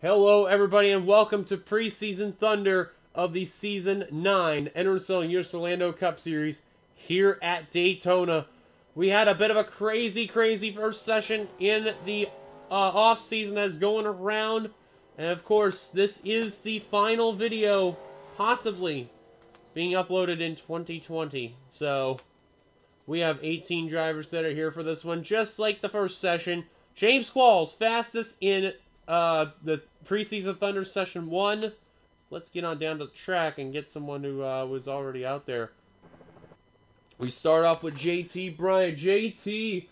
Hello, everybody, and welcome to preseason thunder of the season nine Enter Years Orlando Cup Series here at Daytona. We had a bit of a crazy, crazy first session in the uh, off season that's going around, and of course, this is the final video, possibly being uploaded in 2020. So we have 18 drivers that are here for this one, just like the first session. James Qualls, fastest in uh, the preseason Thunder session one. So let's get on down to the track and get someone who uh, was already out there. We start off with JT Bryant. JT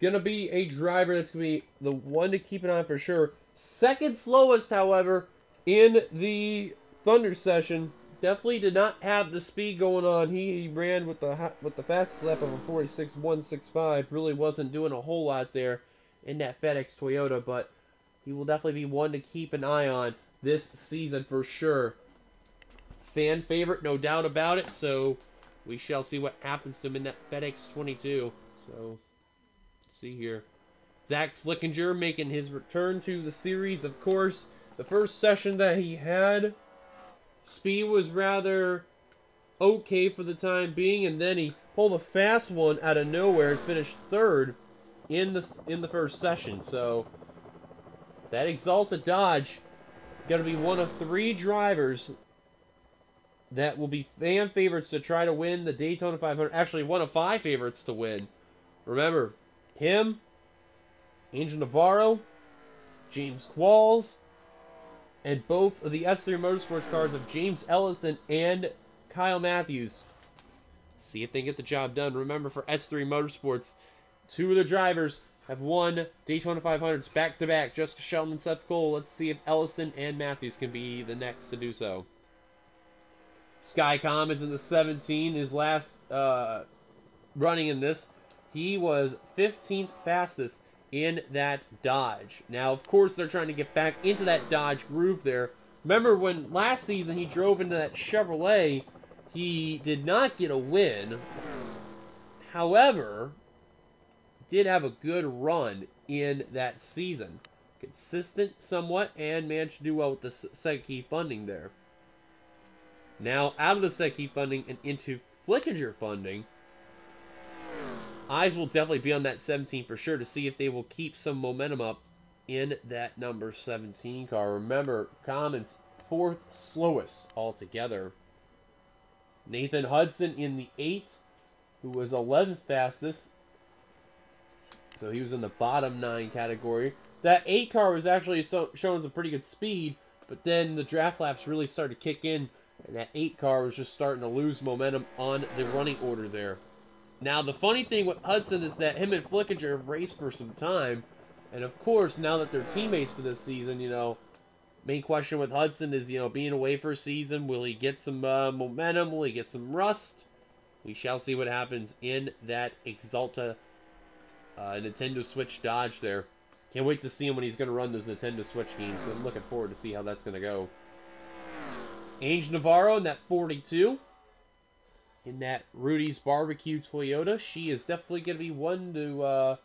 gonna be a driver that's gonna be the one to keep an eye on for sure. Second slowest, however, in the Thunder session. Definitely did not have the speed going on. He, he ran with the with the fastest lap of a 46.165. Really wasn't doing a whole lot there in that FedEx Toyota, but he will definitely be one to keep an eye on this season for sure. Fan favorite, no doubt about it. So we shall see what happens to him in that FedEx 22. So see here. Zach Flickinger making his return to the series, of course. The first session that he had, speed was rather okay for the time being, and then he pulled a fast one out of nowhere and finished third in the in the first session. So that Axalta Dodge going to be one of three drivers that will be fan favorites to try to win the Daytona 500. Actually, one of five favorites to win. Remember, him, Angel Navarro, James Qualls, and both of the S3 Motorsports cars of James Ellison and Kyle Matthews. See if they get the job done. Remember, for S3 Motorsports, two of the drivers have won Daytona 500s back to back. Jessica Shelton and Seth Cole. Let's see if Ellison and Matthews can be the next to do so. Sky Commons in the 17, his last uh, running in this, he was 15th fastest in that Dodge. Now, of course, they're trying to get back into that Dodge groove there. Remember when last season he drove into that Chevrolet, he did not get a win. However, did have a good run in that season. Consistent somewhat and managed to do well with the Seki funding there. Now, out of the Seki funding and into Flickinger funding, eyes will definitely be on that 17 for sure to see if they will keep some momentum up in that number 17 car. Remember, Commons fourth slowest altogether. Nathan Hudson in the 8, who was 11th fastest. So he was in the bottom 9 category. That 8 car was actually so, showing some pretty good speed, but then the draft laps really started to kick in and that 8 car was just starting to lose momentum on the running order there. Now, the funny thing with Hudson is that him and Flickinger have raced for some time. And of course, now that they're teammates for this season, you know, main question with Hudson is, you know, being away for a season, will he get some uh, momentum? Will he get some rust? We shall see what happens in that Axalta uh, Nintendo Switch Dodge there. Can't wait to see him when he's going to run those Nintendo Switch games. So I'm looking forward to see how that's going to go. Angel Navarro in that 42. In that Rudy's Barbecue Toyota. She is definitely going to be one to uh,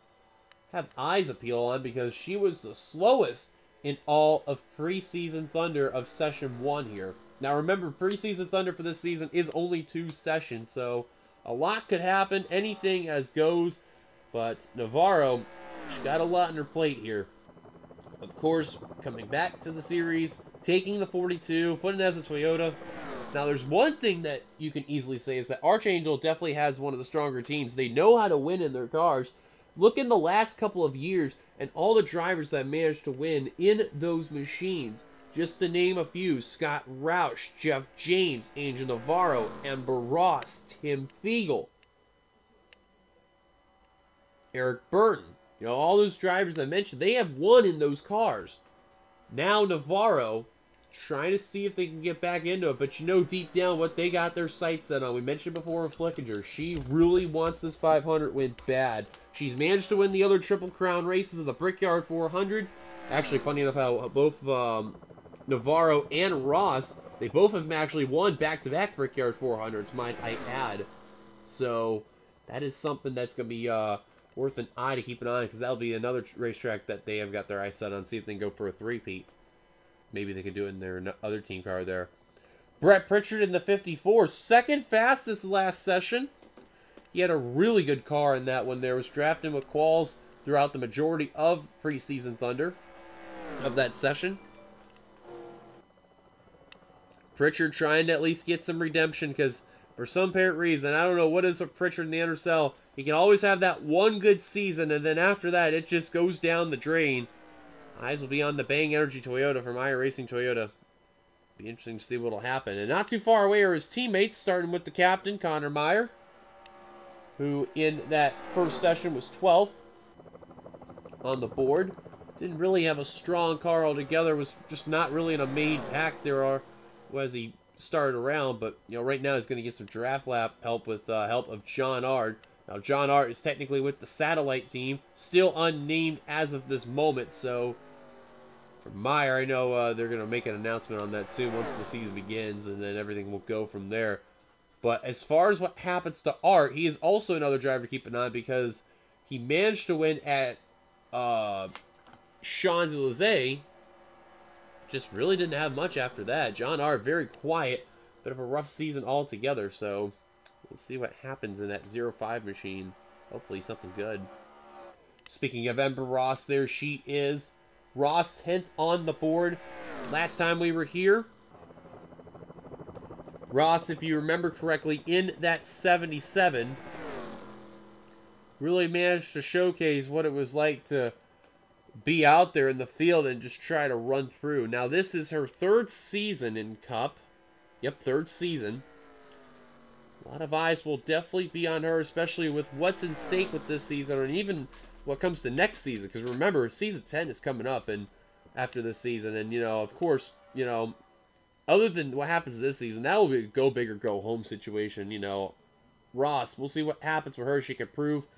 have eyes appeal on because she was the slowest in all of preseason Thunder of session one here. Now remember, preseason Thunder for this season is only two sessions, so a lot could happen. Anything as goes. But Navarro, she's got a lot on her plate here. Of course, coming back to the series, taking the 42, putting it as a Toyota. Now, there's one thing that you can easily say is that Archangel definitely has one of the stronger teams. They know how to win in their cars. Look in the last couple of years and all the drivers that managed to win in those machines. Just to name a few, Scott Roush, Jeff James, Angel Navarro, Amber Ross, Tim Fiegel, Eric Burton. You know, all those drivers I mentioned, they have won in those cars. Now Navarro trying to see if they can get back into it, but you know deep down what they got their sights set on. We mentioned before with Flickinger, she really wants this 500 win bad. She's managed to win the other Triple Crown races of the Brickyard 400. Actually, funny enough how both um, Navarro and Ross, they both have actually won back-to-back -back Brickyard 400s, might I add. So, that is something that's going to be uh, worth an eye to keep an eye on because that'll be another racetrack that they have got their eyes set on. See if they can go for a three-peat. maybe they can do it in their other team car there. Brett Pritchard in the 54, second fastest last session. He had a really good car in that one there. Was drafting with Qualls throughout the majority of preseason Thunder of that session. Pritchard trying to at least get some redemption because for some apparent reason, I don't know what is with Pritchard in the undercell. He can always have that one good season, and then after that, it just goes down the drain. Eyes will be on the Bang Energy Toyota from racing Toyota. Be interesting to see what'll happen. And not too far away are his teammates, starting with the captain, Connor Meyer, who in that first session was 12th on the board. Didn't really have a strong car altogether. Was just not really in a main pack there are as he started around. But you know, right now he's going to get some draft lap help with uh, help of John Ard. Now John Ard is technically with the satellite team, still unnamed as of this moment. So for Meyer, I know uh, they're going to make an announcement on that soon once the season begins, and then everything will go from there. But as far as what happens to Art, he is also another driver to keep an eye on because he managed to win at uh, Champs-Élysées. Just really didn't have much after that. John Art, very quiet. Bit of a rough season altogether, so we'll see what happens in that 05 machine. Hopefully something good. Speaking of Ember Ross, there she is. Ross 10th on the board. Last time we were here, Ross, if you remember correctly, in that 77, really managed to showcase what it was like to be out there in the field and just try to run through. Now, this is her third season in Cup. Yep, third season. A lot of eyes will definitely be on her, especially with what's in stake with this season, and even what comes to next season. Because remember, season 10 is coming up and after this season. And, you know, of course, you know, other than what happens this season, that will be a go big or go home situation. You know, Ross, we'll see what happens with her. She can prove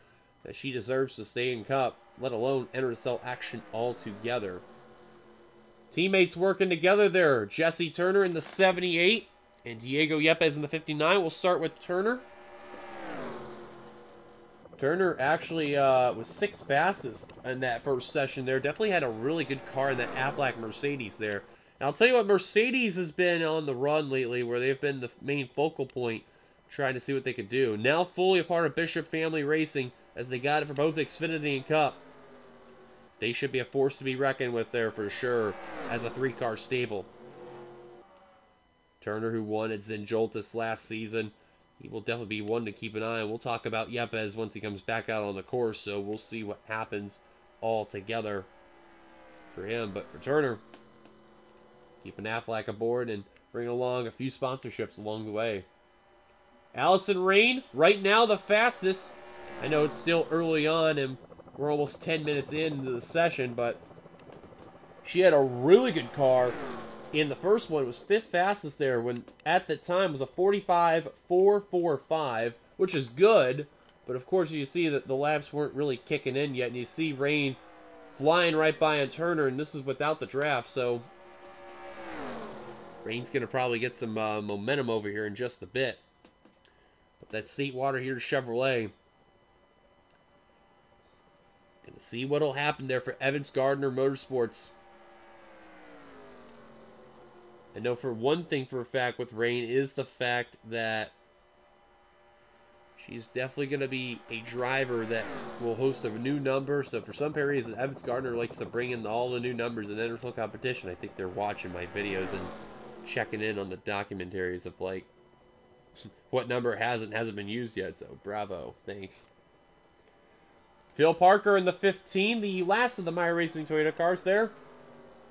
that she deserves to stay in Cup, let alone enter the cell action altogether. Teammates working together there. Jesse Turner in the 78 and Diego Yepes in the 59. We'll start with Turner. Turner actually uh, was sixth fastest in that first session there. Definitely had a really good car in that Aflac Mercedes there. And I'll tell you what, Mercedes has been on the run lately where they've been the main focal point trying to see what they could do. Now fully a part of Bishop Family Racing as they got it for both Xfinity and Cup. They should be a force to be reckoned with there for sure as a three-car stable. Turner, who won at Zinjoltis last season, he will definitely be one to keep an eye on. We'll talk about Yepes once he comes back out on the course, so we'll see what happens all together for him. But for Turner, keep keeping Aflac aboard and bring along a few sponsorships along the way. Allison Rain, right now the fastest. I know it's still early on and we're almost 10 minutes into the session, but she had a really good car in the first one it was fifth fastest there when at the time was a 45.445, which is good. But of course, you see that the laps weren't really kicking in yet, and you see Rain flying right by on Turner, and this is without the draft, so Rain's going to probably get some uh, momentum over here in just a bit. But that seat Water here to Chevrolet. Gonna see what'll happen there for Evans Gardner Motorsports. I know for one thing for a fact with Rain is the fact that she's definitely going to be a driver that will host a new number. So for some periods, Evans Gardner likes to bring in all the new numbers in international competition. I think they're watching my videos and checking in on the documentaries of like what number hasn't hasn't been used yet. So bravo, thanks. Phil Parker in the 15, the last of the Meyer Racing Toyota cars there.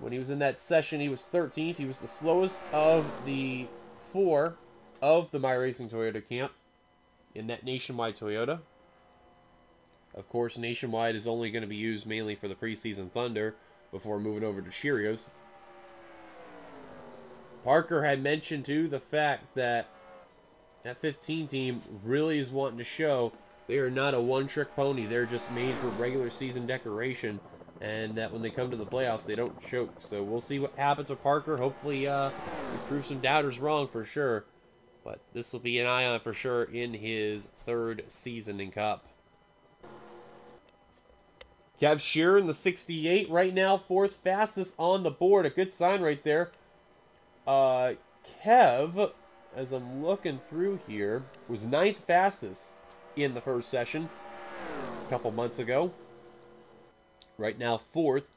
When he was in that session, he was 13th. He was the slowest of the four of the Meyer Racing Toyota camp in that nationwide Toyota. Of course, nationwide is only going to be used mainly for the preseason Thunder before moving over to Cheerios. Parker had mentioned too the fact that that 15 team really is wanting to show they are not a one-trick pony. They're just made for regular season decoration and that when they come to the playoffs, they don't choke. So we'll see what happens with Parker. Hopefully, uh, we prove some doubters wrong for sure. But this will be an eye on for sure in his third season in Cup. Kev Sheeran, the 68, right now, fourth fastest on the board. A good sign right there. Uh, Kev, as I'm looking through here, was ninth fastest in the first session a couple months ago. Right now, fourth.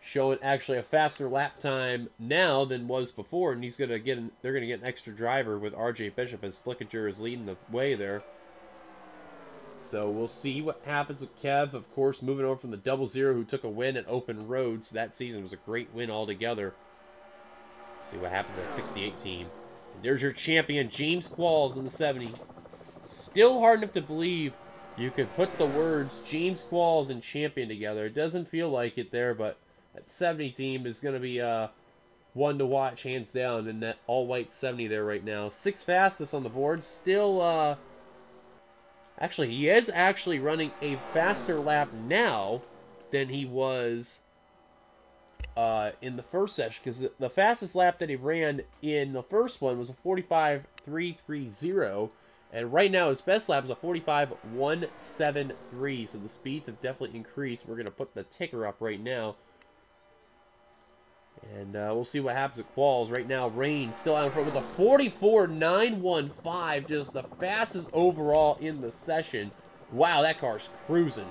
Showing actually a faster lap time now than was before, and he's gonna get. An, they're gonna get an extra driver with R.J. Bishop as Flickinger is leading the way there. So we'll see what happens with Kev. Of course, moving over from the double zero who took a win at Open Roads that season was a great win altogether. See what happens at 68 team. And there's your champion, James Qualls in the 70. Still hard enough to believe you could put the words James Qualls and champion together. It doesn't feel like it there, but that 70 team is going to be uh, one to watch hands down in that all-white 70 there right now. Six fastest on the board. Still... Uh, Actually, he is actually running a faster lap now than he was uh, in the first session because the fastest lap that he ran in the first one was a 45.330 and right now his best lap is a 45.173 so the speeds have definitely increased. We're going to put the ticker up right now. And uh, we'll see what happens at Qualls. Right now, Rain still out in front with a 44.915, just the fastest overall in the session. Wow, that car's cruising.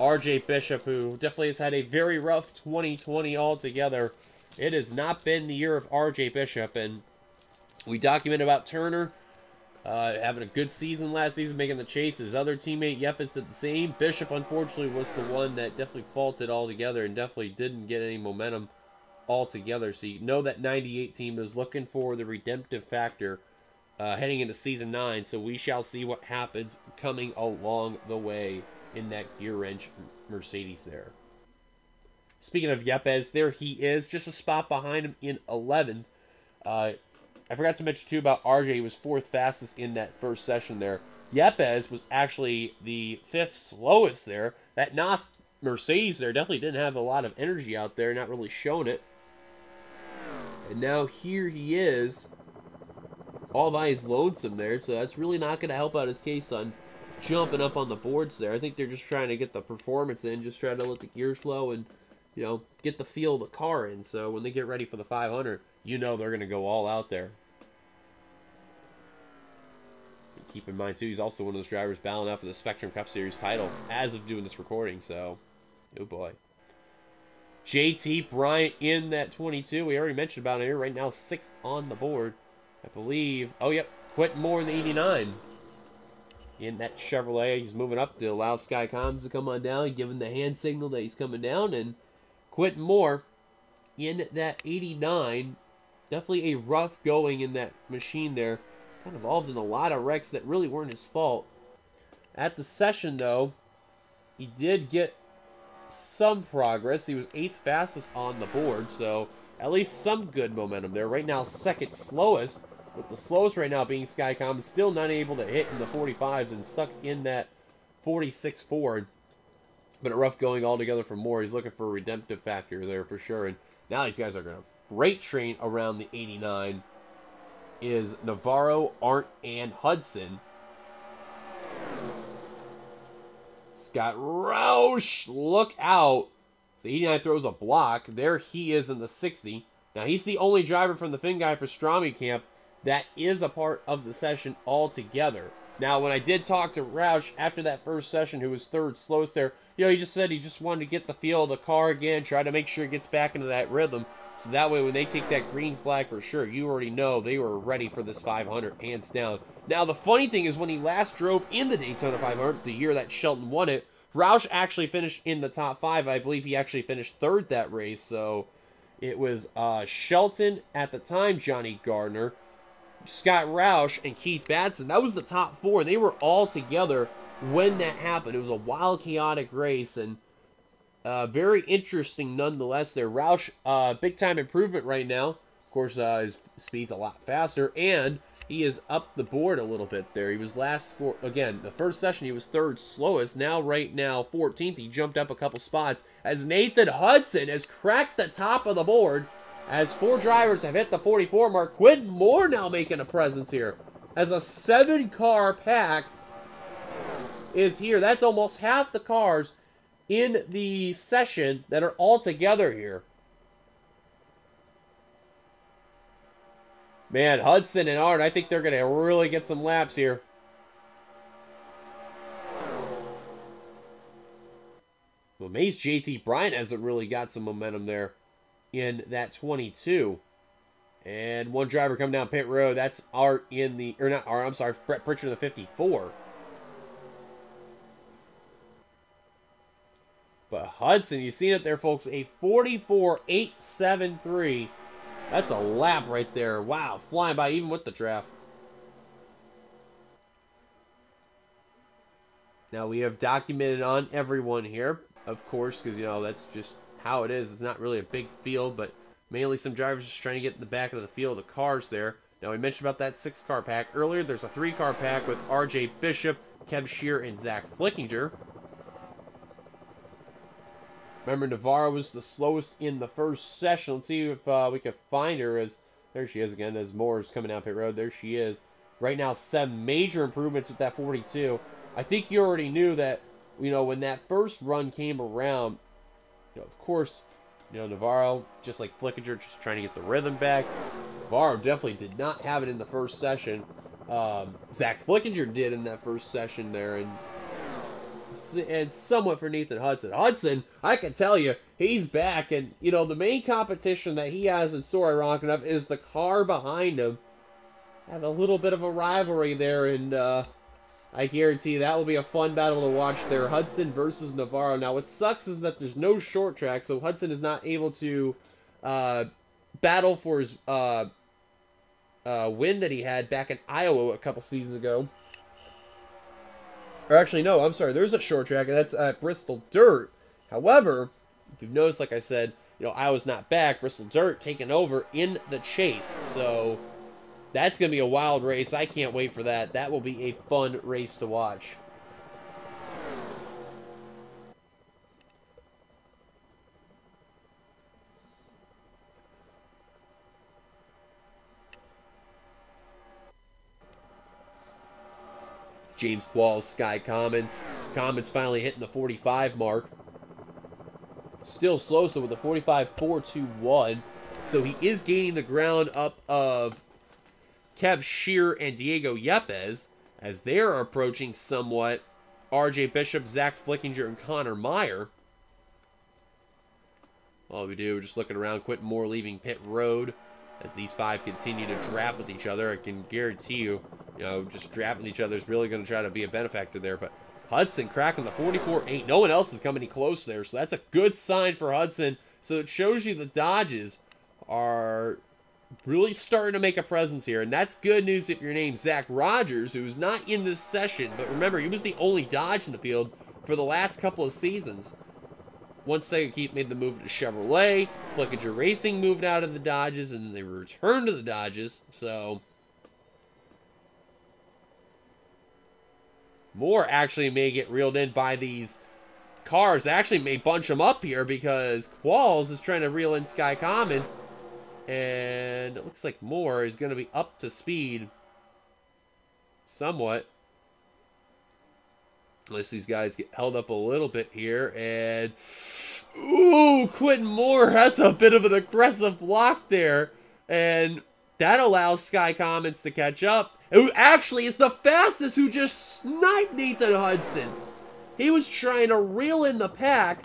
RJ Bishop, who definitely has had a very rough 2020 altogether. It has not been the year of RJ Bishop, and we document about Turner uh, having a good season last season, making the chase. His other teammate, Yepes, did the same. Bishop, unfortunately, was the one that definitely faulted altogether and definitely didn't get any momentum altogether. So you know that 98 team is looking for the redemptive factor uh, heading into season 9. So we shall see what happens coming along the way in that GearWrench Mercedes there. Speaking of Yepes, there he is, just a spot behind him in 11th. Uh, I forgot to mention too about RJ. He was fourth fastest in that first session there. Yepes was actually the fifth slowest there. That NOS Mercedes there definitely didn't have a lot of energy out there, not really showing it. And now here he is, all by his lonesome there. So that's really not going to help out his case on jumping up on the boards there. I think they're just trying to get the performance in, just trying to let the gears flow and, you know, get the feel of the car in. So when they get ready for the 500, you know they're going to go all out there. Keep in mind, too, he's also one of those drivers battling out for the Spectrum Cup Series title as of doing this recording. So, oh boy. JT Bryant in that 22. We already mentioned about it here. Right now, sixth on the board. I believe. Oh, yep. Quit more in the 89. In that Chevrolet. He's moving up to allow Sky Comms to come on down. Giving the hand signal that he's coming down. And Quit more in that 89. Definitely a rough going in that machine there. Got involved in a lot of wrecks that really weren't his fault. At the session, though, he did get some progress. He was eighth fastest on the board, so at least some good momentum there. Right now, second slowest, with the slowest right now being Skycom, still not able to hit in the 45s and stuck in that 46 Ford. But a rough going altogether for Moore. He's looking for a redemptive factor there for sure. And now these guys are going to freight train around the 89 is Navarro, Arndt, and Hudson. Scott Roush, look out. So 89 throws a block. There he is in the 60. Now, he's the only driver from the Finn Guy Pastrami camp that is a part of the session altogether. Now, when I did talk to Roush after that first session, who was third slowest there, you know, he just said he just wanted to get the feel of the car again, try to make sure it gets back into that rhythm. So that way, when they take that green flag for sure, you already know they were ready for this 500, hands down. Now, the funny thing is when he last drove in the Daytona 500, the year that Shelton won it, Roush actually finished in the top five. I believe he actually finished third that race. So it was uh, Shelton at the time, Johnny Gardner, Scott Roush, and Keith Batson. That was the top four. They were all together when that happened. It was a wild, chaotic race, and uh, very interesting nonetheless there. Roush, uh, big time improvement right now. Of course, uh, his speed's a lot faster, and he is up the board a little bit there. He was last score again. The first session he was third slowest. Now right now 14th. He jumped up a couple spots as Nathan Hudson has cracked the top of the board. As four drivers have hit the 44 mark. Quentin Moore now making a presence here. As a seven car pack is here. That's almost half the cars in the session that are all together here. Man, Hudson and Art, I think they're going to really get some laps here. Well, Maze JT Bryant hasn't really got some momentum there in that 22. And one driver coming down pit road. That's Art in the, or not Art, I'm sorry, Brett Pritchard in the 54. Hudson, you seen it there, folks. A 44.873. That's a lap right there. Wow, flying by even with the draft. Now we have documented on everyone here, of course, because, you know, that's just how it is. It's not really a big field, but mainly some drivers just trying to get in the back of the field, the cars there. Now, we mentioned about that six-car pack earlier. There's a three-car pack with R.J. Bishop, Kev Shear, and Zach Flickinger. Remember, Navarro was the slowest in the first session. Let's see if uh, we can find her as... There she is again, as Moore's coming down pit road. There she is. Right now, seven major improvements with that 42. I think you already knew that, you know, when that first run came around, you know, of course, you know, Navarro, just like Flickinger, just trying to get the rhythm back. Navarro definitely did not have it in the first session. Um, Zach Flickinger did in that first session there, and and somewhat for Nathan Hudson. Hudson, I can tell you, he's back, and you know the main competition that he has in store, ironic enough, is the car behind him. Have a little bit of a rivalry there, and uh, I guarantee that will be a fun battle to watch there. Hudson versus Navarro. Now, what sucks is that there's no short track, so Hudson is not able to uh, battle for his uh, uh, win that he had back in Iowa a couple seasons ago. Or actually, no, I'm sorry. There's a short track, and that's at Bristol Dirt. However, if you've noticed, like I said, you know, I was not back. Bristol Dirt taking over in the chase. So that's going to be a wild race. I can't wait for that. That will be a fun race to watch. James Qualls, Sky Commons. Commons finally hitting the 45 mark. Still slow, so with the 45 4 2 1. So he is gaining the ground up of Kev Shear and Diego Yepes as they're approaching somewhat RJ Bishop, Zach Flickinger, and Connor Meyer. All we do, we're just looking around, Quentin Moore leaving pit road as these five continue to draft with each other. I can guarantee you, you know, just drafting each other is really going to try to be a benefactor there. But Hudson cracking the 44-8. No one else is coming any close there, so that's a good sign for Hudson. So it shows you the Dodges are really starting to make a presence here. And that's good news if your name's Zach Rogers, who's not in this session. But remember, he was the only Dodge in the field for the last couple of seasons. Once keep made the move to Chevrolet, Flickinger Racing moved out of the Dodges, and then they returned to the Dodges. So more actually may get reeled in by these cars. They actually may bunch them up here because Qualls is trying to reel in Sky Commons. And it looks like Moore is going to be up to speed somewhat. Unless these guys get held up a little bit here. And, ooh, Quentin Moore, that's a bit of an aggressive block there. And that allows Sky Commons to catch up. Who actually is the fastest who just sniped Nathan Hudson. He was trying to reel in the pack.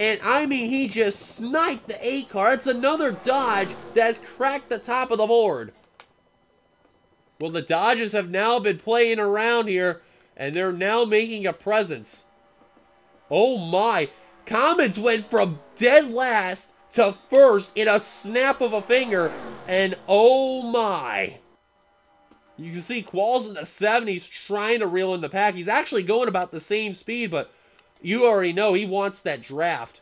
And I mean, he just sniped the 8 car. It's another Dodge that's cracked the top of the board. Well, the Dodges have now been playing around here and they're now making a presence. Oh my. Commons went from dead last to first in a snap of a finger. And oh my. You can see Qualls in the 70s trying to reel in the pack. He's actually going about the same speed, but you already know he wants that draft.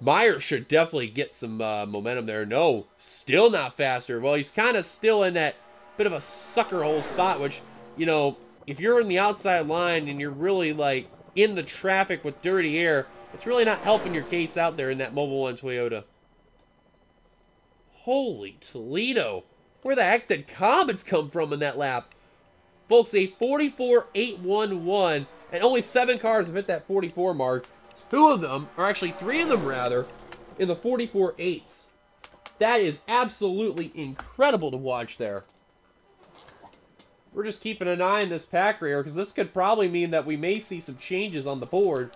Meyer should definitely get some uh, momentum there. No, still not faster. Well, he's kind of still in that bit of a sucker hole spot, which, you know, if you're in the outside line and you're really, like, in the traffic with dirty air, it's really not helping your case out there in that Mobil 1 Toyota. Holy Toledo. Where the heck did Commons come from in that lap? Folks, a 44.811, and only seven cars have hit that 44 mark. Two of them, or actually three of them rather, in the 44.8s. That is absolutely incredible to watch there. We're just keeping an eye on this pack here, because this could probably mean that we may see some changes on the board.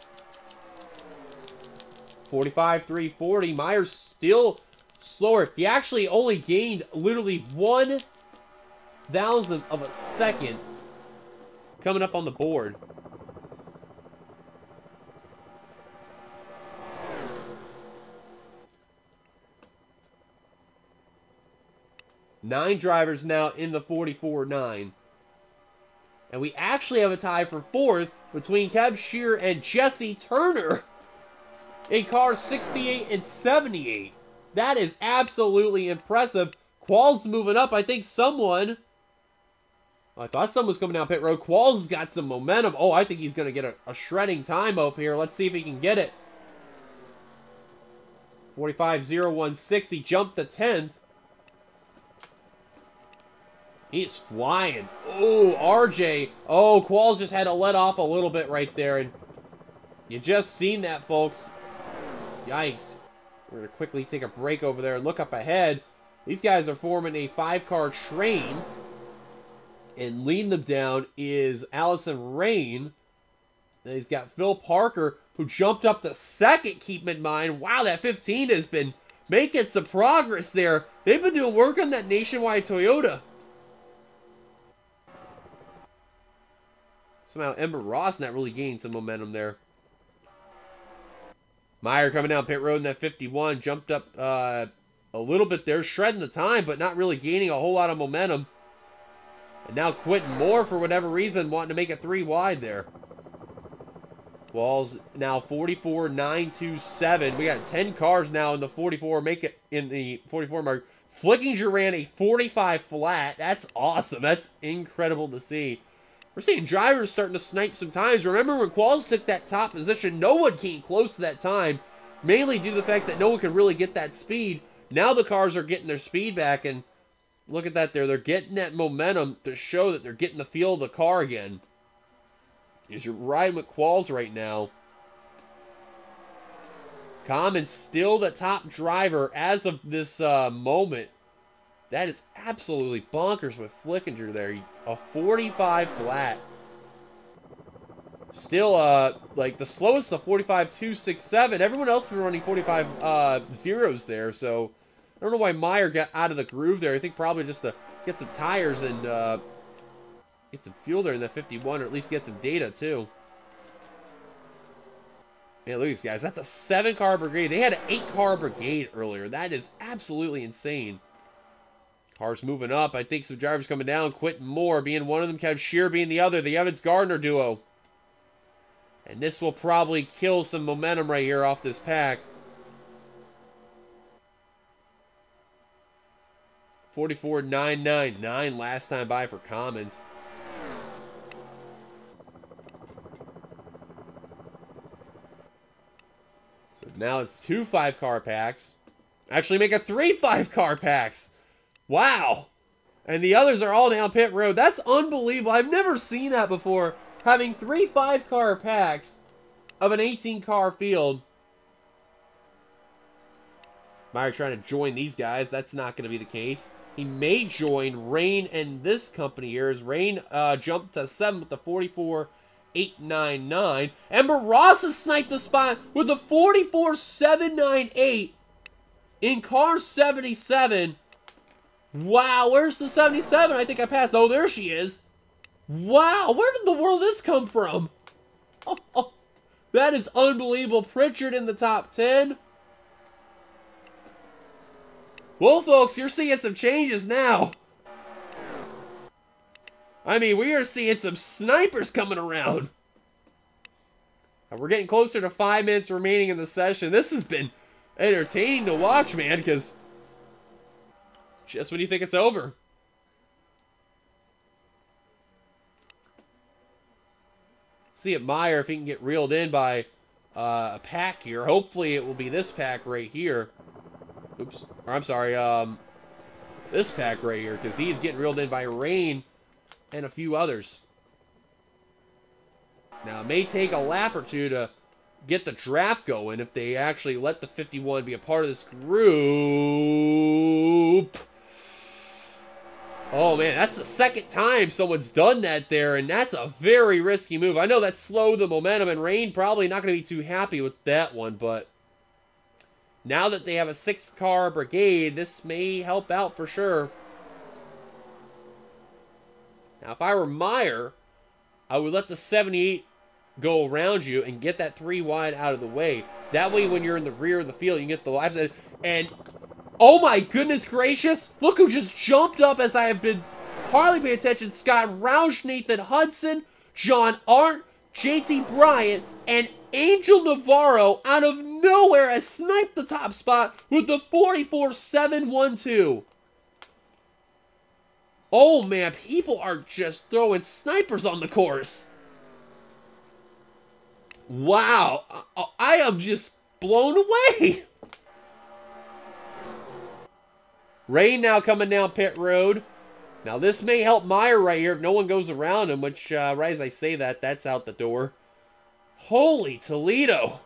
45, 340. Myers still slower. He actually only gained literally one thousandth of a second coming up on the board. Nine drivers now in the 44-9. And we actually have a tie for fourth between Kev Shear and Jesse Turner in cars 68 and 78. That is absolutely impressive. Qualls moving up. I think someone... I thought someone was coming down pit road. Qualls has got some momentum. Oh, I think he's going to get a, a shredding time up here. Let's see if he can get it. 45.016. He jumped the 10th. He's flying. Oh, RJ. Oh, Qualls just had to let off a little bit right there. And you just seen that, folks. Yikes. We're going to quickly take a break over there and look up ahead. These guys are forming a five-car train. And leading them down is Allison Rain. And he's got Phil Parker, who jumped up to second, keep in mind. Wow, that 15 has been making some progress there. They've been doing work on that nationwide Toyota. Somehow Ember Ross not really gained some momentum there. Meyer coming down pit road in that 51, jumped up uh, a little bit there, shredding the time, but not really gaining a whole lot of momentum. And now Quentin Moore, for whatever reason, wanting to make it three wide there. Qualls now 44.927. We got 10 cars now in the 44, make it in the 44 mark. Flickinger ran a 45 flat. That's awesome. That's incredible to see. We're seeing drivers starting to snipe sometimes. Remember when Qualls took that top position, no one came close to that time, mainly due to the fact that no one could really get that speed. Now the cars are getting their speed back, and look at that there. They're getting that momentum to show that they're getting the feel of the car again. Is you're riding with Qualls right now. Common still the top driver as of this uh, moment. That is absolutely bonkers with Flickinger there. A 45 flat. Still, uh, like, the slowest of 45.267. Everyone else has been running 45 uh, zeros there, so I don't know why Meyer got out of the groove there. I think probably just to get some tires and uh, get some fuel there in that 51, or at least get some data, too. Man, look at these guys. That's a seven-car brigade. They had an eight-car brigade earlier. That is absolutely insane. Cars moving up. I think some drivers coming down. Quentin Moore being one of them. Kev Shear being the other. The Evans-Gardner duo. And this will probably kill some momentum right here off this pack. 44.999 last time by for Commons. So now it's two five-car packs. Actually make a three five-car packs. Wow. And the others are all down pit road. That's unbelievable. I've never seen that before. Having three five-car packs of an 18-car field. Meyer trying to join these guys. That's not going to be the case. He may join Rain and this company here as Rain uh, jumped to 7 with the 44 899. Ember Ross has sniped the spot with a 44 798 in car 77. Wow, where's the 77? I think I passed. Oh, there she is. Wow, where did the world this come from? Oh, oh, that is unbelievable. Pritchard in the top 10. Well, folks, you're seeing some changes now. I mean, we are seeing some snipers coming around. Uh, we're getting closer to five minutes remaining in the session. This has been entertaining to watch, man, because just when you think it's over. See at Meyer if he can get reeled in by uh, a pack here. Hopefully it will be this pack right here. Oops. Or I'm sorry, um, this pack right here, because he's getting reeled in by Rain. and a few others. Now, it may take a lap or two to get the draft going if they actually let the 51 be a part of this group. Oh man, that's the second time someone's done that there, and that's a very risky move. I know that slowed the momentum, and Rain probably not going to be too happy with that one, but now that they have a six car brigade, this may help out for sure. Now, if I were Meyer, I would let the 78 go around you and get that three wide out of the way. That way, when you're in the rear of the field, you get the. And, and Oh my goodness gracious! Look who just jumped up as I have been hardly paying attention. Scott Roush, Nathan Hudson, John Art, JT Bryant, and Angel Navarro out of nowhere has sniped the top spot with the 44-7-1-2. Oh man, people are just throwing snipers on the course. Wow, I am just blown away. Rain now coming down pit road. Now this may help Meyer right here if no one goes around him, which uh, right as I say that, that's out the door. Holy Toledo.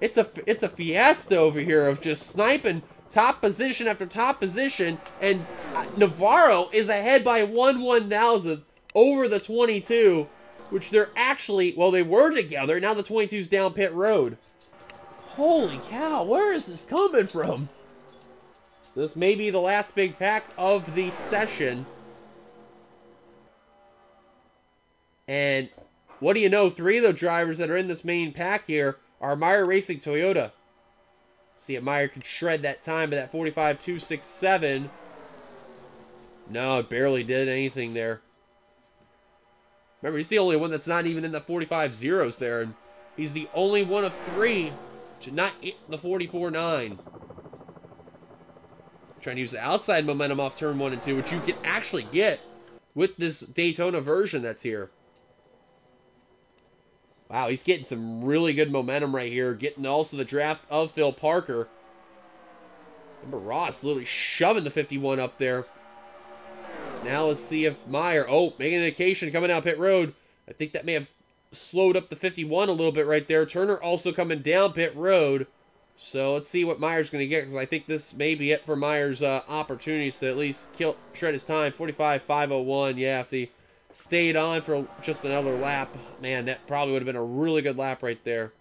It's a, it's a fiesta over here of just sniping top position after top position, and uh, Navarro is ahead by one one thousandth over the 22, which they're actually, well, they were together. Now the 22's down pit road. Holy cow, where is this coming from? This may be the last big pack of the session. And what do you know? Three of the drivers that are in this main pack here are Meyer Racing Toyota. See if Meyer can shred that time by that 45.267. No, it barely did anything there. Remember, he's the only one that's not even in the 45 zeros there. And he's the only one of three not hit the 44-9. Trying to use the outside momentum off turn 1 and 2, which you can actually get with this Daytona version that's here. Wow, he's getting some really good momentum right here. Getting also the draft of Phil Parker. Remember Ross literally shoving the 51 up there. Now let's see if Meyer, oh, making an indication coming out pit road. I think that may have slowed up the 51 a little bit right there. Turner also coming down pit road. So let's see what Meyer's going to get because I think this may be it for Meyer's uh, opportunities to at least kill shred his time. 45-501. Yeah, if he stayed on for just another lap, man, that probably would have been a really good lap right there.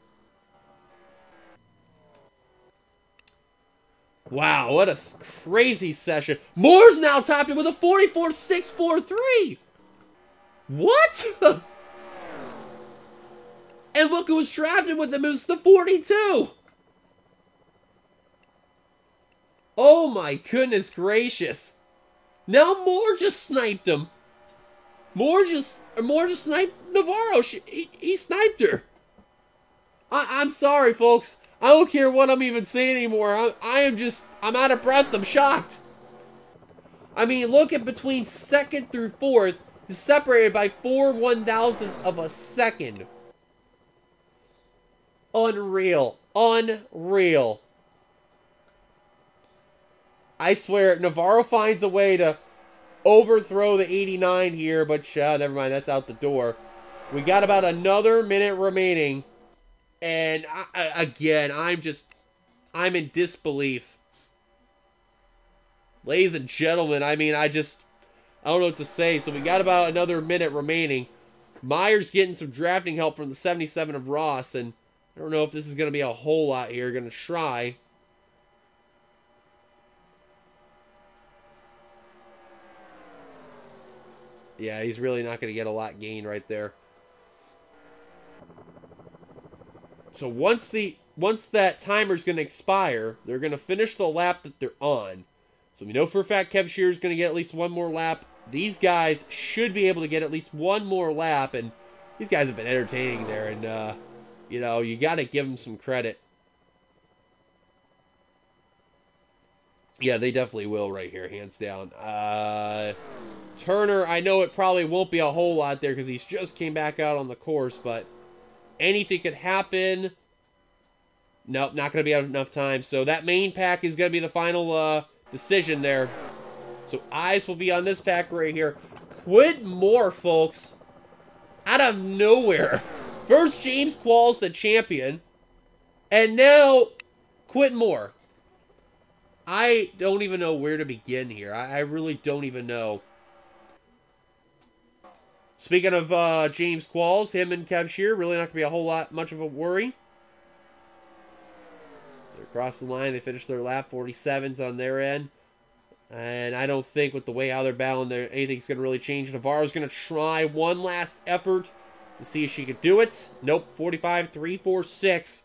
Wow, what a crazy session. Moore's now topped it with a 44-643. What? And look who was drafted with him. It was the 42. Oh my goodness gracious. Now Moore just sniped him. Moore just, Moore just sniped Navarro. She, he, he sniped her. I, I'm sorry, folks. I don't care what I'm even saying anymore. I, I am just, I'm out of breath. I'm shocked. I mean, look at between second through fourth, separated by four one thousandths of a second. Unreal. Unreal. I swear, Navarro finds a way to overthrow the 89 here, but uh, never mind, that's out the door. We got about another minute remaining. And I, again, I'm just, I'm in disbelief. Ladies and gentlemen, I mean, I just, I don't know what to say. So we got about another minute remaining. Meyer's getting some drafting help from the 77 of Ross, and don't know if this is going to be a whole lot here. Going to try. Yeah, he's really not going to get a lot gained right there. So once the once that timer's going to expire, they're going to finish the lap that they're on. So we know for a fact Kev Shear is going to get at least one more lap. These guys should be able to get at least one more lap, and these guys have been entertaining there. And uh, you know, you got to give them some credit. Yeah, they definitely will right here, hands down. Uh, Turner, I know it probably won't be a whole lot there because he's just came back out on the course, but anything could happen. Nope, not going to be enough time. So that main pack is going to be the final uh, decision there. So eyes will be on this pack right here. Quid Moore, folks. Out of nowhere. First James Qualls, the champion. And now, Quinn Moore. I don't even know where to begin here. I, I really don't even know. Speaking of uh, James Qualls, him and Kev Shear, really not going to be a whole lot much of a worry. They're across the line. They finished their lap. 47s on their end. And I don't think with the way how they're battling, there anything's going to really change. Navarro's going to try one last effort to see if she could do it. Nope, 45, 3, 4, 6.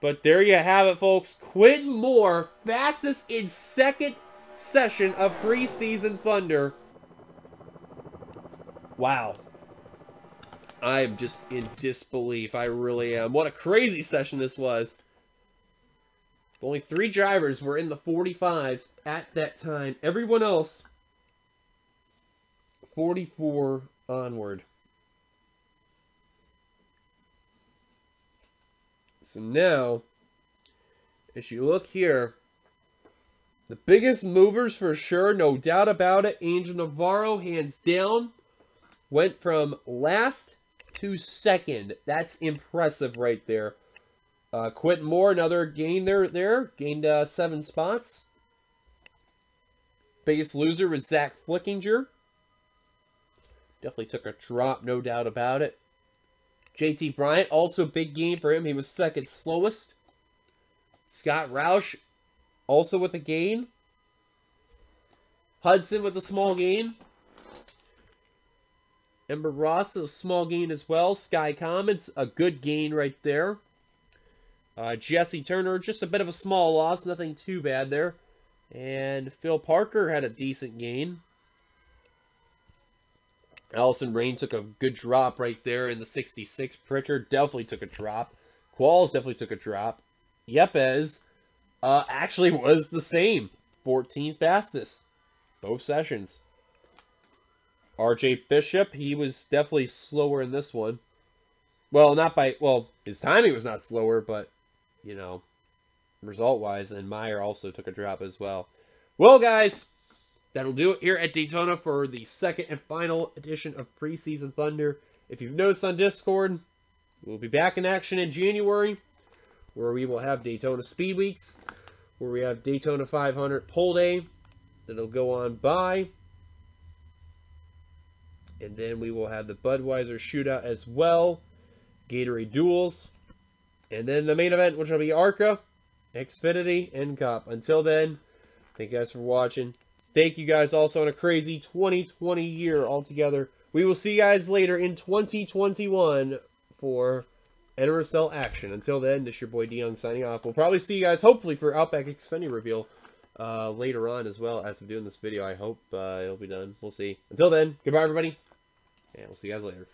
But there you have it, folks. Quinn Moore, fastest in second session of preseason Thunder. Wow. I am just in disbelief. I really am. What a crazy session this was. Only three drivers were in the 45s at that time. Everyone else, 44 onward. So now, as you look here, the biggest movers for sure, no doubt about it. Angel Navarro, hands down, went from last to second. That's impressive right there. Uh, Quentin Moore, another gain there. There gained uh, seven spots. Biggest loser was Zach Flickinger. Definitely took a drop, no doubt about it. JT Bryant, also big game for him. He was second slowest. Scott Roush, also with a gain. Hudson with a small gain. Ember Ross, a small gain as well. Sky Comets, a good gain right there. Uh, Jesse Turner, just a bit of a small loss, nothing too bad there. And Phil Parker had a decent gain. Allison Rain took a good drop right there in the 66. Pritchard definitely took a drop. Qualls definitely took a drop. Yepes uh, actually was the same. 14th fastest. Both sessions. RJ Bishop, he was definitely slower in this one. Well, not by, well, his timing was not slower, but you know, result wise. And Meyer also took a drop as well. Well, guys, that'll do it here at Daytona for the second and final edition of Preseason Thunder. If you've noticed on Discord, we'll be back in action in January, where we will have Daytona Speed Weeks, where we have Daytona 500 Pole Day that'll go on by. And then we will have the Budweiser Shootout as well, Gatorade Duels, and then the main event, which will be ARCA, Xfinity, and Cup. Until then, thank you guys for watching. Thank you guys also on a crazy 2020 year altogether. We will see you guys later in 2021 for NRSL action. Until then, this is your boy DeYoung signing off. We'll probably see you guys, hopefully, for Outback Xfinity reveal uh, later on as well as I'm doing this video. I hope uh, it'll be done. We'll see. Until then, goodbye, everybody, and we'll see you guys later.